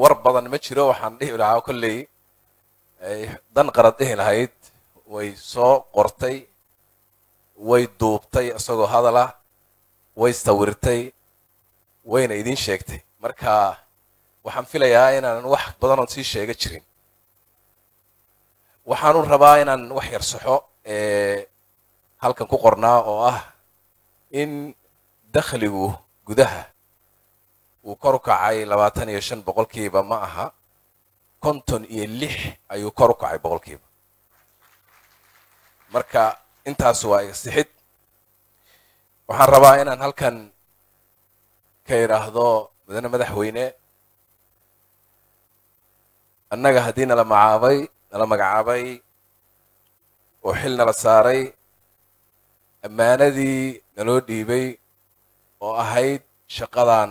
war badan ma jiro waxaan dhihi lahaa kolley dan qarad dhihi lahayd way soo qortay way duubtay isagoo hadalah way sawirtay wayna idiin sheegtay. Marka waxaan filayaa inaanan wax badanoon sii sheega jirin. Waxaanu rabaa inaan wax yar saxo halkan ku qornaa oo ah in dakhligu gudaha uu kor u kacay labaatan iyo shan boqolkiiba ma aha. konton iyo lix ayuu kor u kacay boqolkiiba. Marka intaas waa igsixid waxaan rabaa inaan halkan ka idhaahdo mudane madaxweyne. Annaga haddii nala macaabay nala magacaabay oo xil nala saaray ammaanadii naloo dhiibay oo ahayd shaqadan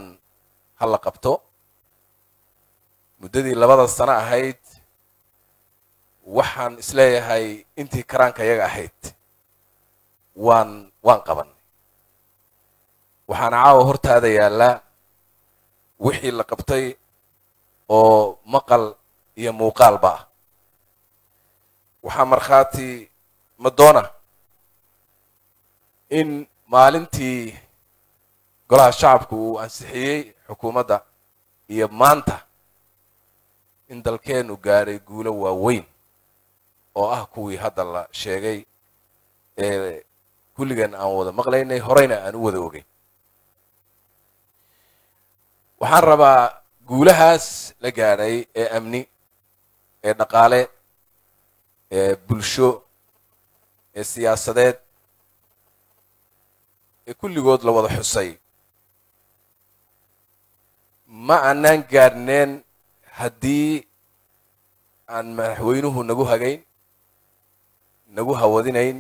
ha la qabto. Muddadii labada sano ahayd waxaan is leeyahay intii karaanka yaga ahayd. Waan waan qabanay waxaana caawa hortaada yaallaa wixii la qabtay oo maqal iyo muuqaalba ah. Waxaa markhaati madoona in maalintii golaha shacabku uu ansixiyey xukuumadda iyo maanta in dalkeenu gaadhay guulo waaweyn oo ah kuwii hadda la sheegay ee kulligan aan wada maqlaynay horeyna aan u wada ogeyn. Waxaan rabaa guulahaas la gaadhay ee amni ee dhaqaale ee bulsho ee siyaasadeed ee kulligood la wada xusay ma aanaan gaadhneen haddii aan madaxweynuhu nagu hagayn nagu hawadinayn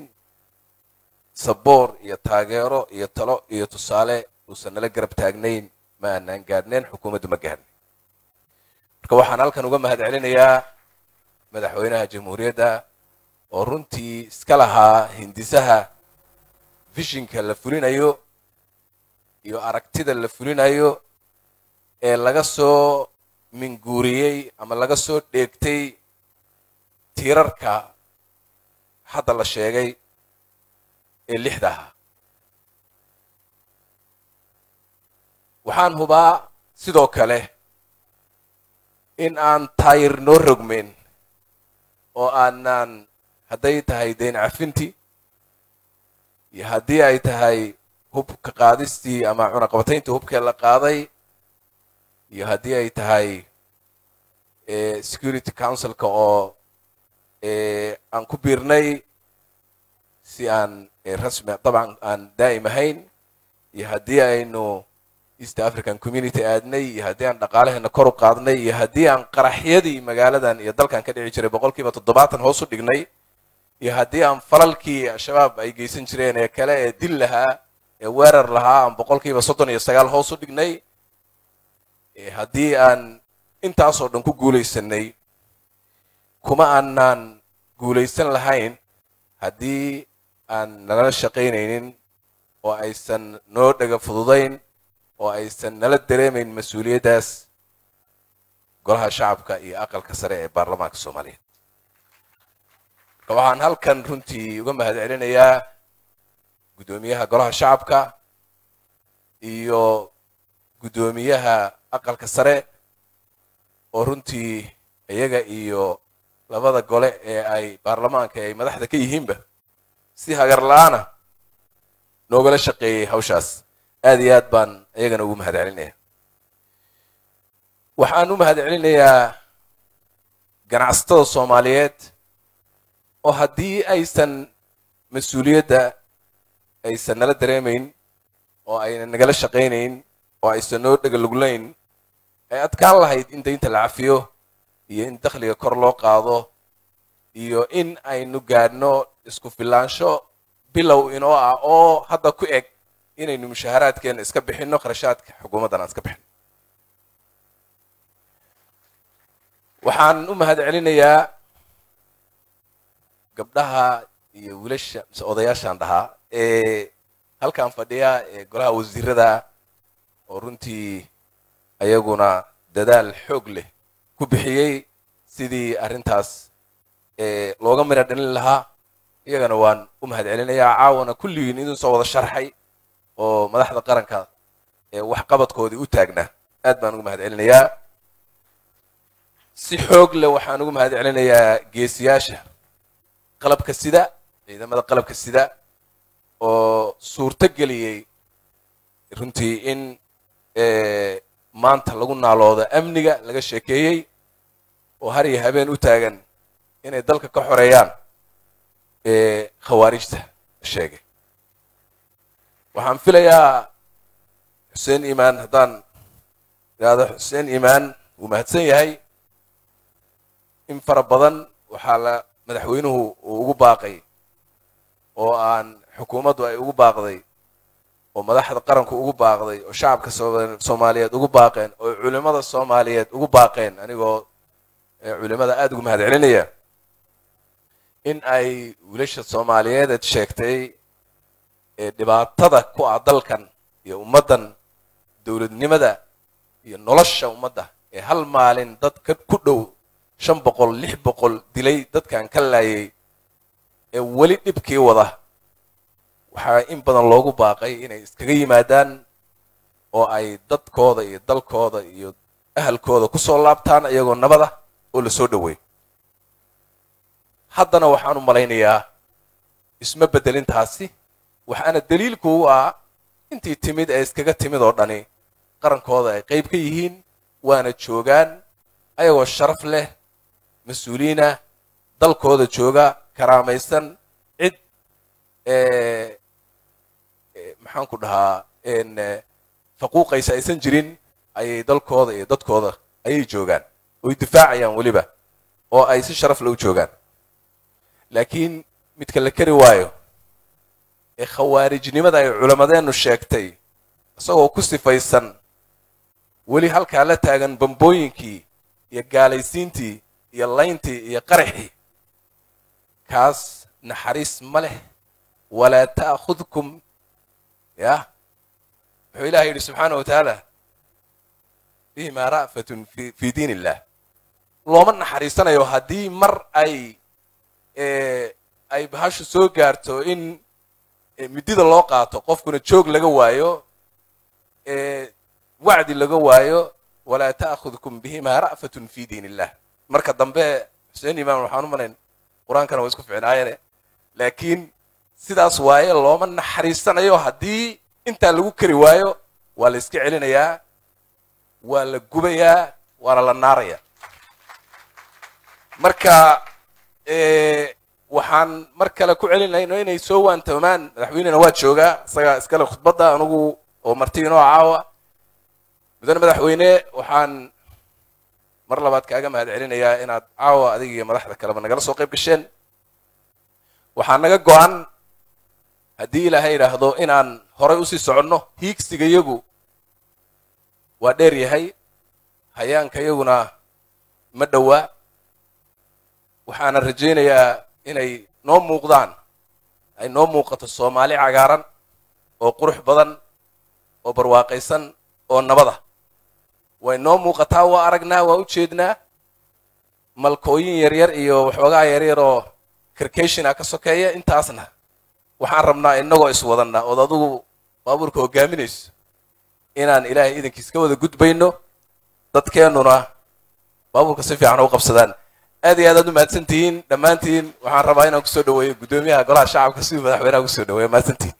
saboor iyo taageero iyo talo iyo tusaale uusan nala garab taagnayn ma aanaan gaadhneen xukuumaddu ma gaadhnayn marka waxaan halkan uga mahad celinayaa madaxweynaha jamhuuriyadda oo runtii iska lahaa hindisaha vishinka la fulinayo iyo aragtida la fulinayo ee laga soo minguuriyey ama laga soo dheegtay tiirarka hadda la sheegay ee lixda ahaa waxaan hubaa sidoo kale in aan taayir noo rogmeyn oo aanaan hadday tahay dayn cafintii iyo haddii ay tahay hubka qaadistii ama cunaqabatayntii hubkee la qaaday iyo haddii ay tahay security councilka oo aan ku biirnay si aan rasmi dabcan aan daa'im ahayn iyo haddii aynu east african community aadnay iyo haddii aan dhaqaalaheena kor u qaadnay iyo haddii aan qaraxyadii magaaladan iyo dalkan ka dhici jiray boqol kiiba toddobaatan hoos u dhignay iyo haddii aan falalkii al-shabaab ay geysan jireen ee kale ee dil lahaa ee weerar lahaa aan boqol kiiba soddon iyo sagaal hoos u dhignay haddii aan intaasoo dhan ku guulaysanay kuma aanaan guulaysan lahayn haddii aan nalala shaqaynaynin oo aysan noo dhaga fududayn oo aysan nala dareemayn mas'uuliyaddaas golaha shacabka iyo aqalka sare ee baarlamaanka soomaaliyeed. Marka waxaan halkan runtii uga mahad celinayaa guddoomiyaha golaha shacabka iyo guddoomiyaha aqalka sare oo runtii iyaga iyo labada gole ee ay baarlamaanka ay madaxda ka yihiinba si hagar la'aana noogala shaqeeyey hawshaas. Aad iyo aad baan iyagana ugu mahad celinaya waxaan u mahad celinayaa ganacsatada soomaaliyeed oo haddii aysan mas'uuliyadda aysan nala dareemayn oo ayna nagala shaqaynayn oo aysan noo dhagaluglayn ay adkaan lahayd in daynta la cafiyo iyo in dakhliga kor loo qaado iyo in aynu gaadhno isku filaansho bilow inoo ah oo hadda ku eg inaynu mushaaharaadkeena iska bixinno kharashaadka xukuumaddan aan iska bixino waxaan u mahad celinayaa gabdhaha iyo wiilasha mise odayaashaan dhahaa ee halkan fadhiya ee golaha wasiirada oo runtii ayaguna dadaal xoog leh ku bixiyey sidii arrintaas looga midha dhalin lahaa. Iyagana waan u mahad celinayaa caawana kulligiin idin soo wada sharxay oo madaxda qaranka waxqabadkoodii u taagnaa aad baan ugu mahad celinayaa si xoog leh waxaan ugu mahad celinayaa geesiyaasha. Qalabka sida ciidamada qalabka sida oo suurto geliyey runtii in maanta lagu naaloodo amniga laga sheekeeyey oo har iyo habeen u taagan inay dalka ka xoreeyaan khawaarijta sheegay waxaan filayaa xuseen imaan haddaan idhaahdo xuseen imaan wuu mahadsan yahay. In fara badan waxaa la madaxweynuhu uu ugu baaqay oo aan xukuumaddu ay ugu baaqday oo madaxda qaranku ugu baaqday oo shacabka soomaaliyeed ugu baaqeen oo culimmada soomaaliyeed ugu baaqeen anigoo culimmada aada ugu mahad celinaya in ay wiilasha soomaaliyeedeed sheegtay ee dhibaatada ku ah dalkan iyo ummaddan dowladnimada iyo nolosha ummadda ee hal maalin dad ka ku dhow shan boqol lix boqol dilay dadkan ka laayay ee weli dhibkii wada waxaa in badan loogu baaqay inay iskaga yimaadaan oo ay dadkooda iyo dalkooda iyo ahalkooda ku soo laabtaan iyagoo nabada oo la soo dhoweey haddana waxaan u malaynayaa isma beddelintaasi waxaana daliilku u ah intii timid ee iskaga timid oo dhani qarankooda ay qayb ka yihiin waana joogaan ayagoo sharaf leh mas'uuliinah dalkooda jooga karaamaysan cid maxaan ku dhahaa faquuqaysa aysan jirin ayay dalkooda iyo dadkooda ayay joogaan. Oy difaacayaan weliba oo ay si sharaf le u joogaan. Laakiin midka la kari waayo ee khawaarijnimada ay culammadeennu sheegtay isagoo ku sifaysan weli halkaa la taagan bambooyinkii iyo gaalaysiintii iyo layntii iyo qaraxii kaas naxariis ma leh. Walaa ta'khudkum yah wuxuu ilahay yidhi subxaana wa tacaala bihima ra'fatun fi diin illah looma naxariisanayo haddii mar ay ay bahashu soo gaarto in midida loo qaato qofkuna joog laga waayo wacdi laga waayo walaa ta'khudkum bihima ra'fatun fi diin illah marka dambe xuseen imaan waxaan u malayn qur'aankana waa isku ficnaayane laakiin sidaas waaye looma naxariisanayo haddii intaa lagu kari waayo waa la iska celinayaa waa la gubayaa waana la naaraya marka waxaan mar kale ku celinayno inay soo waantoomaan madaxweynena waa joogaa isagaa iskale khudbadda anugu oo martiinoo caawa. Mudane madaxweyne waxaan mar labaad kaaga mahad celinayaa inaad caawa adiga iyo madaxda kaleba nagala soo qayb gasheen. Waxaa naga go-an haddii ilaahay idhaahdo inaan horay u sii soconno hiigsiga yagu waa dheer yahay hayaanka yaguna ma dhowaa. Waxaana rajaynayaa inay noo muuqdaan ay noo muuqato soomaali cagaaran oo qurux badan oo barwaaqaysan oo nabada. Way noo muuqataa waa aragnaa waa u jeednaa. Malkooyin yaryar iyo waxoogaa yaryar oo karkashina ka sokeeya intaasna waxaan rabnaa inagoo iswadanna ood adugu baabuurka hogaaminayso inaan ilaahay idankiis ka wada gudbayno dadkeennuna baabuurka si fiican u qabsadaan. Aad iyo aad aad u mahadsan tihiin dhammaantiin waxaan rabaa inaan ku soo dhaweeyo guddoomiyaha golaha shacabka siduu madaxweynaha ku soo dhaweeya mahadsantihiin